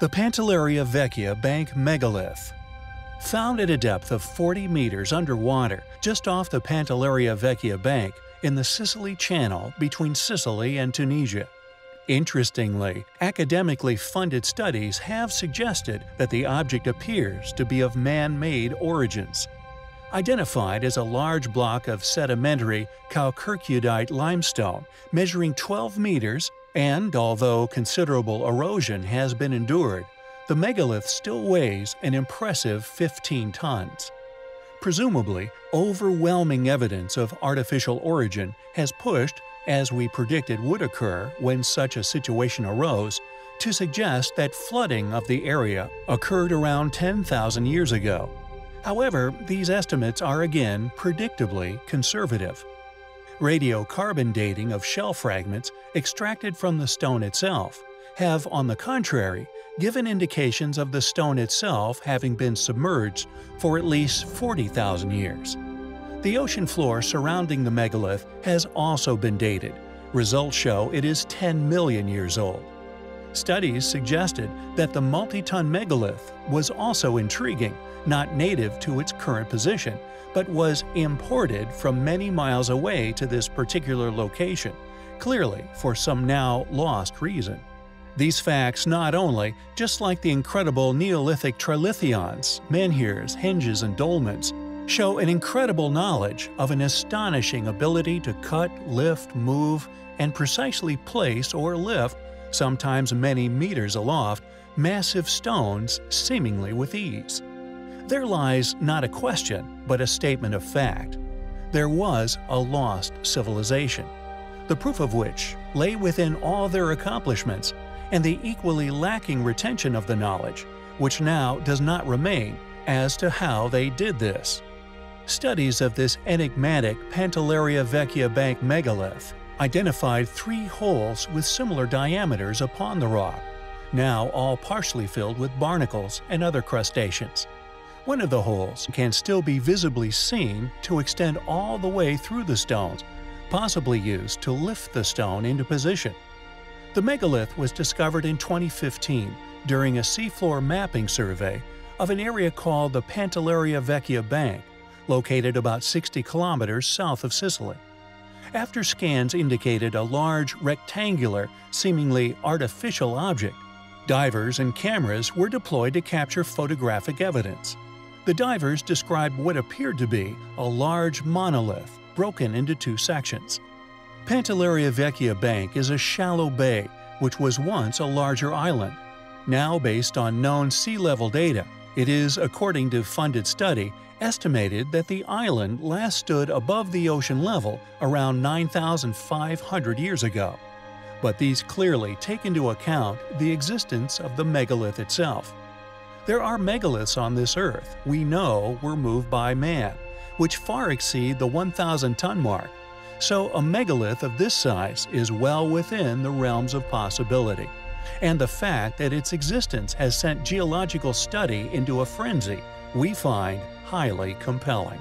The Pantelleria Vecchia Bank Megalith Found at a depth of 40 meters underwater just off the Pantelleria Vecchia Bank in the Sicily Channel between Sicily and Tunisia. Interestingly, academically funded studies have suggested that the object appears to be of man-made origins. Identified as a large block of sedimentary calcirudite limestone measuring 12 meters and although considerable erosion has been endured, the megalith still weighs an impressive 15 tons. Presumably, overwhelming evidence of artificial origin has pushed, as we predicted would occur when such a situation arose, to suggest that flooding of the area occurred around 10,000 years ago. However, these estimates are again predictably conservative radiocarbon dating of shell fragments extracted from the stone itself have, on the contrary, given indications of the stone itself having been submerged for at least 40,000 years. The ocean floor surrounding the megalith has also been dated. Results show it is 10 million years old. Studies suggested that the multi-ton megalith was also intriguing, not native to its current position, but was imported from many miles away to this particular location, clearly for some now lost reason. These facts not only, just like the incredible Neolithic trilithons, menhirs, henges, and dolmens, show an incredible knowledge of an astonishing ability to cut, lift, move, and precisely place or lift, sometimes many meters aloft, massive stones seemingly with ease. There lies not a question, but a statement of fact. There was a lost civilization, the proof of which lay within all their accomplishments and the equally lacking retention of the knowledge, which now does not remain, as to how they did this. Studies of this enigmatic Pantelleria Vecchia Bank megalith identified three holes with similar diameters upon the rock, now all partially filled with barnacles and other crustaceans. One of the holes can still be visibly seen to extend all the way through the stones, possibly used to lift the stone into position. The megalith was discovered in 2015 during a seafloor mapping survey of an area called the Pantelleria Vecchia Bank, located about 60 kilometers south of Sicily. After scans indicated a large, rectangular, seemingly artificial object, divers and cameras were deployed to capture photographic evidence. The divers described what appeared to be a large monolith broken into two sections. Pantelleria Vecchia Bank is a shallow bay which was once a larger island. Now based on known sea level data, it is, according to funded study, estimated that the island last stood above the ocean level around 9,500 years ago. But these clearly take into account the existence of the megalith itself. There are megaliths on this Earth we know were moved by man, which far exceed the 1,000 ton mark. So a megalith of this size is well within the realms of possibility. And the fact that its existence has sent geological study into a frenzy we find highly compelling.